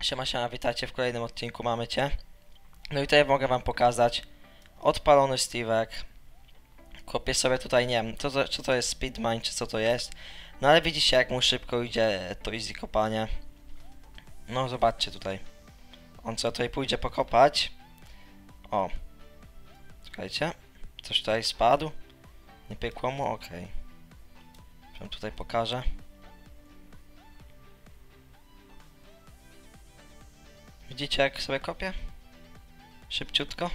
Siema, siema, witajcie w kolejnym odcinku Mamy Cię. No i tutaj mogę wam pokazać odpalony Steve'ek. Kopię sobie tutaj, nie wiem, co to, co to jest Speedmine, czy co to jest. No ale widzicie jak mu szybko idzie to easy kopanie. No zobaczcie tutaj. On co tutaj pójdzie pokopać. O. Czekajcie. Coś tutaj spadł. Nie piekło mu? Okej. Okay. tutaj pokażę. Widzicie jak sobie kopię? Szybciutko.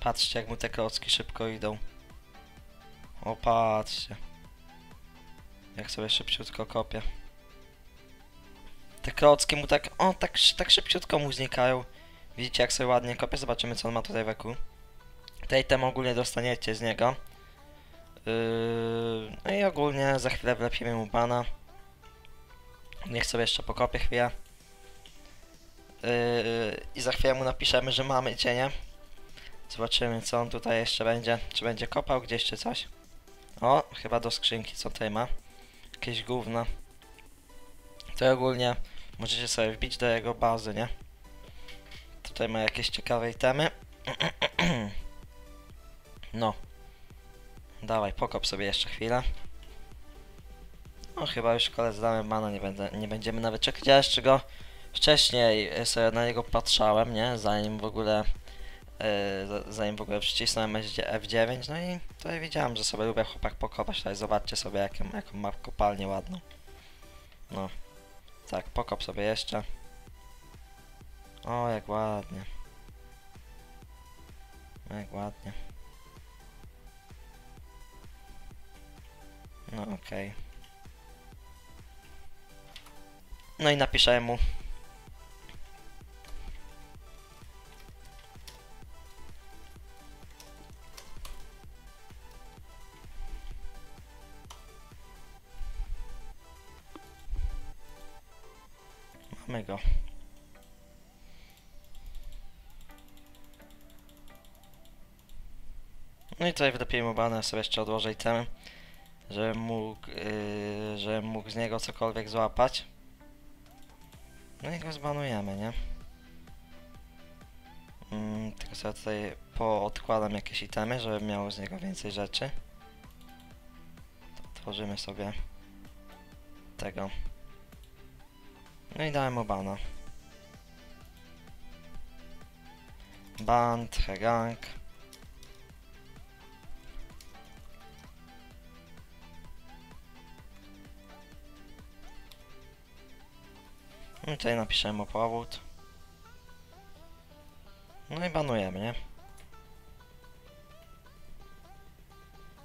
Patrzcie jak mu te klocki szybko idą. O patrzcie. Jak sobie szybciutko kopię. Te klocki mu tak, o tak, tak szybciutko mu znikają. Widzicie jak sobie ładnie kopię? Zobaczymy co on ma tutaj wokół. Tej tem ogólnie dostaniecie z niego. Yy, no i ogólnie za chwilę wlepimy mu bana. Niech sobie jeszcze pokopię chwilę. Yy, I za chwilę mu napiszemy, że mamy cienie. Zobaczymy co on tutaj jeszcze będzie. Czy będzie kopał gdzieś czy coś. O, chyba do skrzynki co tutaj ma. Jakieś gówno. To ogólnie możecie sobie wbić do jego bazy, nie? Tutaj ma jakieś ciekawe itemy. No. Dawaj, pokop sobie jeszcze chwilę. No chyba już kole zdamy mana, nie, będę, nie będziemy nawet czekać. Jeszcze go wcześniej sobie na niego patrzałem, nie? Zanim w ogóle yy, zanim w ogóle przycisnąłem F9, no i tutaj widziałem, że sobie lubię chłopak pokopać. Tutaj zobaczcie sobie jaką, jaką ma kopalnię ładną. No. Tak, pokop sobie jeszcze. O, jak ładnie. Jak ładnie. No okej. Okay. No i napiszę mu. Go. No i tutaj wlepiej mu banę, sobie jeszcze odłożę itemy że mógł, yy, że mógł z niego cokolwiek złapać. No i go zbanujemy, nie? Mm, tylko sobie tutaj poodkładam jakieś itemy, żeby miało z niego więcej rzeczy. To tworzymy sobie tego. No i dałem mu bana. Band, Hegang. No i tutaj napiszemy o powód. No i banujemy, nie?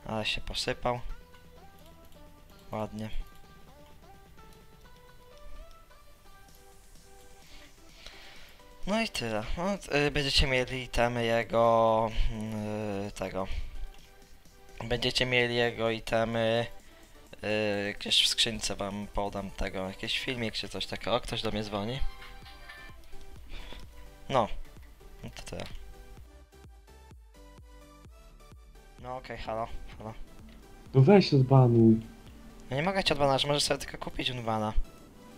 Ale się posypał. Ładnie. No i tyle. No, y, będziecie mieli itemy jego... Y, tego. Będziecie mieli jego itemy Yy, gdzieś w skrzynce wam podam tego, jakiś filmik czy coś takiego. O, ktoś do mnie dzwoni. No. No to tyle. No okej, okay, halo, halo. No weź odbanuj. No nie mogę cię odbanować, możesz sobie tylko kupić unbana.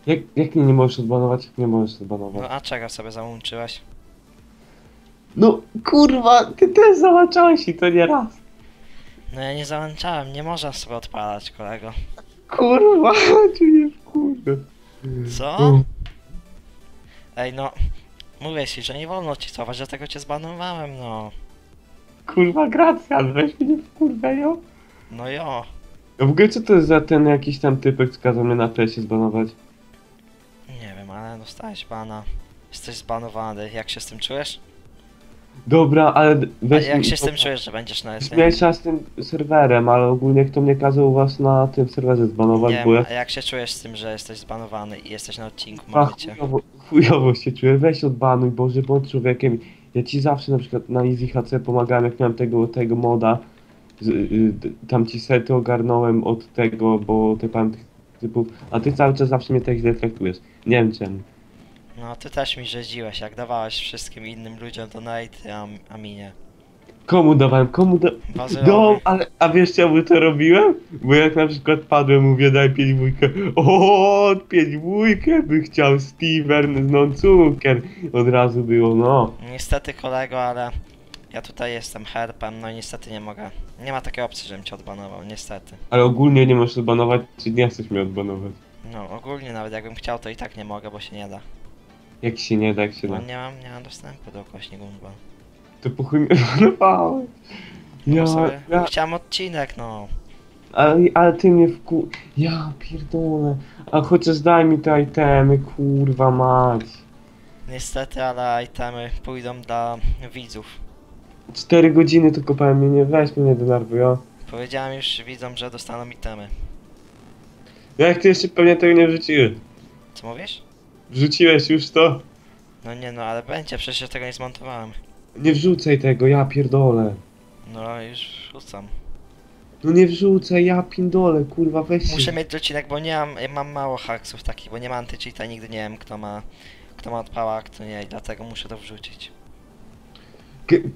Jak, jak mnie nie możesz odbanować? Nie możesz odbanować. No a czego sobie załączyłeś? No kurwa, ty też załączałeś i to nie raz. No ja nie załączałem, nie można sobie odpalać, kolego. Kurwa, cię nie wkurwę. Co? Ej no, mówię ci, że nie wolno ci cofać, dlatego cię zbanowałem, no. Kurwa, Gracjan, weź mnie nie wkurwę, jo. No jo. A w ogóle co to jest za ten jakiś tam typek, co kazał mnie na presie zbanować? Ale dostałeś bana. Jesteś zbanowany, jak się z tym czujesz? Dobra, ale A weź jak mi- się z tym czujesz, że będziesz na SM? Zmniejsza z tym serwerem, ale ogólnie kto mnie kazał was na tym serwerze zbanować, Nie bo ja a jak się czujesz z tym, że jesteś zbanowany i jesteś na odcinku, a, mamy cię? chujowo, chujowo się czuję, weź odbanuj, Boże, bądź człowiekiem. Ja ci zawsze na przykład na Easy HC pomagałem, jak miałem tego, tego moda, z, y, tam ci sety ogarnąłem od tego, bo ty pan typów, a ty cały czas zawsze mnie tak źle traktujesz. Nie wiem czemu. No ty też mi rzeziłeś, jak dawałeś wszystkim innym ludziom donate, a, a mi nie. Komu dawałem? Komu da... Bazylowi. No, ale, a wiesz czemu to robiłem? Bo jak na przykład padłem, mówię daj pięć dwójkę. O, pięć dwójkę by chciał Steven, no cukier. Od razu było, no. Niestety kolego, ale ja tutaj jestem herpem, no i niestety nie mogę. Nie ma takiej opcji, żebym cię odbanował, niestety. Ale ogólnie nie możesz odbanować, czy nie chcesz mnie odbanować? No ogólnie nawet jakbym chciał, to i tak nie mogę, bo się nie da. Jak się nie da, jak się No da. nie mam, nie mam dostępu do ukośnik Unban. To po chuj mnie odbanowałeś. Ja, Ja, sobie... ja, Chciałem odcinek, no. ale, ale ty mnie wku... Ja pierdolę. A chociaż daj mi te itemy, kurwa mać. Niestety, ale itemy pójdą dla widzów. Cztery godziny to kopałem mnie, nie weź mnie nie denerwuj, o. Powiedziałem już widzom, że dostaną itemy. Jak ty jeszcze pewnie tego nie wrzuciłeś? Co mówisz? Wrzuciłeś już to? No nie no, ale będzie, przecież ja tego nie zmontowałem. Nie wrzucaj tego, ja pierdolę. No już wrzucam. No nie wrzucaj, ja pindolę, kurwa, weź się. Muszę mieć odcinek, bo nie mam, ja mam mało haksów takich, bo nie mam antycheata, nigdy nie wiem kto ma, kto ma odpała, a kto nie i dlatego muszę to wrzucić.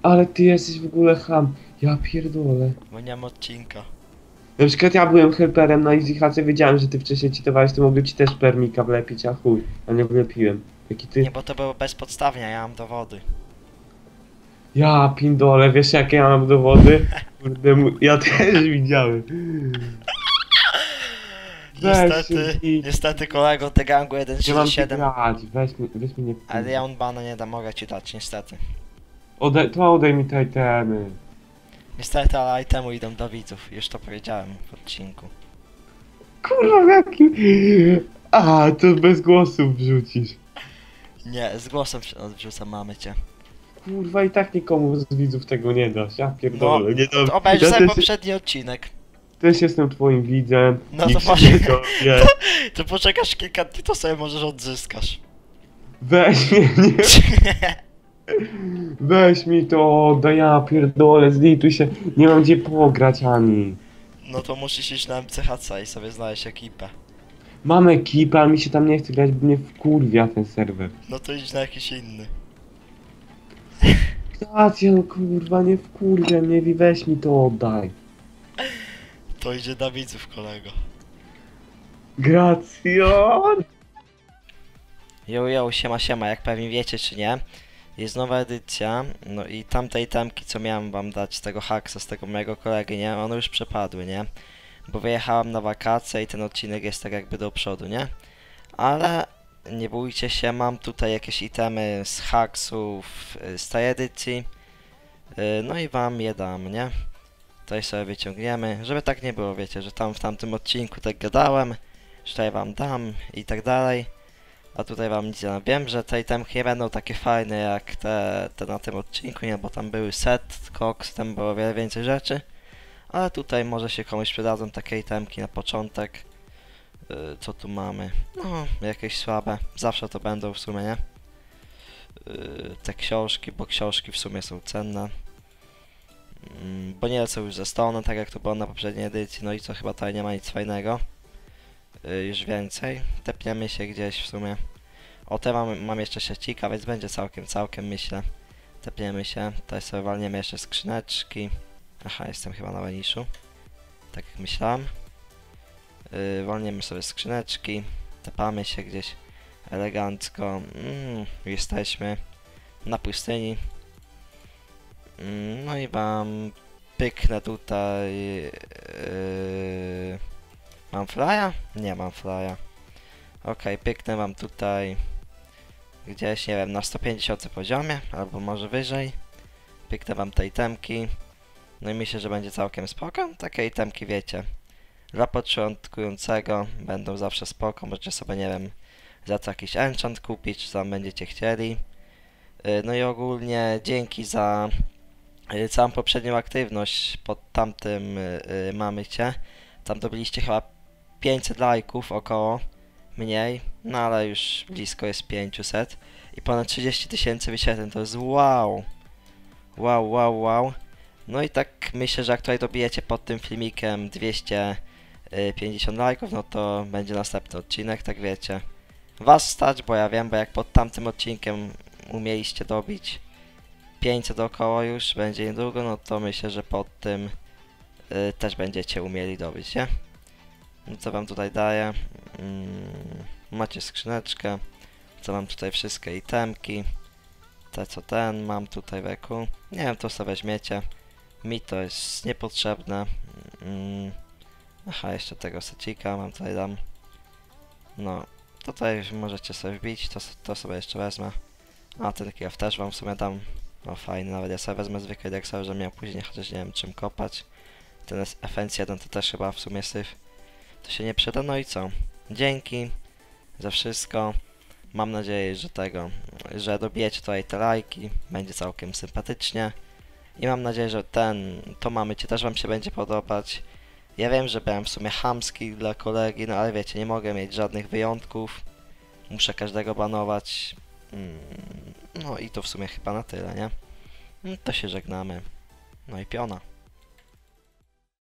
Ale ty jesteś w ogóle ham. Ja pierdolę. Bo nie mam odcinka. Na przykład ja byłem helperem na EasyHacie, wiedziałem, że ty wcześniej cheatowałeś, to mogę ci też permika wlepić, a chuj. A nie wlepiłem. Jaki ty... Nie, bo to było bezpodstawnie, ja mam dowody. Ja pindole, wiesz jakie ja mam dowody? Ja też widziałem. Niestety, i- niestety kolego, te gangu Nie mam 137, grać, weź mi, weź mi nie... ale ja unbana nie da, mogę ci dać, niestety. Ode, to odej mi te itemy. Niestety, ale itemu idą do widzów, już to powiedziałem w odcinku. Kurwa, w jakim... A, to bez głosów wrzucisz. Nie, z głosem odrzucam, mamy cię. Kurwa, i tak nikomu z widzów tego nie dasz, ja pierdolę. nie To dam. obejrzyj ja sobie poprzedni odcinek. też jestem twoim widzem. No to może- nie dowie. To poczekasz kilka dni, to sobie możesz odzyskasz. Weź mnie, nie, weź mi to, oddaj, ja pierdolę, zlituj się. Nie mam gdzie pograć ani. No to musisz iść na MCHC i sobie znaleźć ekipę. Mam ekipę, ale mi się tam nie chce grać, bo mnie wkurwia ten serwer. No to idź na jakiś inny. Gracja, no kurwa, nie wkurwia mnie, weź mi to oddaj. To idzie na widzów, kolego. Gracjan! Yo, yo, siema, siema, jak pewnie wiecie czy nie, jest nowa edycja, no i tamte itemki, co miałem wam dać tego hacksa, z tego mojego kolegi, nie, one już przepadły, nie, bo wyjechałem na wakacje i ten odcinek jest tak jakby do przodu, nie, ale nie bójcie się, mam tutaj jakieś itemy z hacksów y, z tej edycji, y, no i wam je dam, nie, tutaj sobie wyciągniemy, żeby tak nie było, wiecie, że tam w tamtym odcinku tak gadałem, że tutaj wam dam i tak dalej. A tutaj wam nic nie. Wiem, że te itemki nie będą takie fajne jak te, te na tym odcinku, nie, bo tam były set, koks, tam było wiele więcej rzeczy. Ale tutaj może się komuś przydadzą takie itemki na początek. Yy, co tu mamy? No, jakieś słabe. Zawsze to będą w sumie, nie? Yy, te książki, bo książki w sumie są cenne. Mm, bo nie lecą już ze stonem, tak jak to było na poprzedniej edycji, no i co chyba tutaj nie ma nic fajnego. Yy, już więcej. Tepniemy się gdzieś w sumie. O, te mam, mam jeszcze siecika, więc będzie całkiem, całkiem myślę. Tepniemy się. Tutaj sobie walniemy jeszcze skrzyneczki. Aha, jestem chyba na Weniszu. Tak jak myślałem. Yy, walniemy sobie skrzyneczki. Tepamy się gdzieś elegancko. Mm, jesteśmy na pustyni. Mm, no i wam pyknę tutaj. Yy, Mam flya? Nie mam flya. Okej, pyknę wam tutaj gdzieś, nie wiem, na 150 poziomie, albo może wyżej. Pyknę wam te itemki. No i myślę, że będzie całkiem spoko. Takie itemki, wiecie, dla początkującego będą zawsze spoko. Możecie sobie, nie wiem, za co jakiś enchant kupić, czy tam będziecie chcieli. Yy, No i ogólnie dzięki za yy, całą poprzednią aktywność pod tamtym yy, mamy cię. Tam dobiliście chyba 500 lajków około, mniej, no ale już blisko jest 500 i ponad 30 tysięcy wyświetleń, to jest wow, wow, wow, wow. No i tak myślę, że jak tutaj dobijecie pod tym filmikiem 250 lajków, no to będzie następny odcinek, tak wiecie. Was stać, bo ja wiem, bo jak pod tamtym odcinkiem umieliście dobić 500 około już będzie niedługo, no to myślę, że pod tym y, też będziecie umieli dobyć, nie? Co wam tutaj daję? Mm, macie skrzyneczkę, co mam tutaj wszystkie itemki, te co ten mam tutaj w. Nie wiem, to sobie weźmiecie. Mi to jest niepotrzebne. Mm, aha, jeszcze tego secika mam tutaj dam. No, tutaj możecie sobie wbić, to, to sobie jeszcze wezmę. A, ten taki też wam w sumie dam. No fajny, nawet ja sobie wezmę zwykły deksa, że miał później chociaż nie wiem czym kopać. Ten jest FNC1 to też chyba w sumie syf. To się nie przyda, no i co? Dzięki za wszystko. Mam nadzieję, że tego, że dobijecie tutaj te lajki, będzie całkiem sympatycznie. I mam nadzieję, że ten, to mamy cię też wam się będzie podobać. Ja wiem, że byłem w sumie chamski dla kolegi, no ale wiecie, nie mogę mieć żadnych wyjątków. Muszę każdego banować. Mm, No i to w sumie chyba na tyle, nie? No To się żegnamy. No i piona.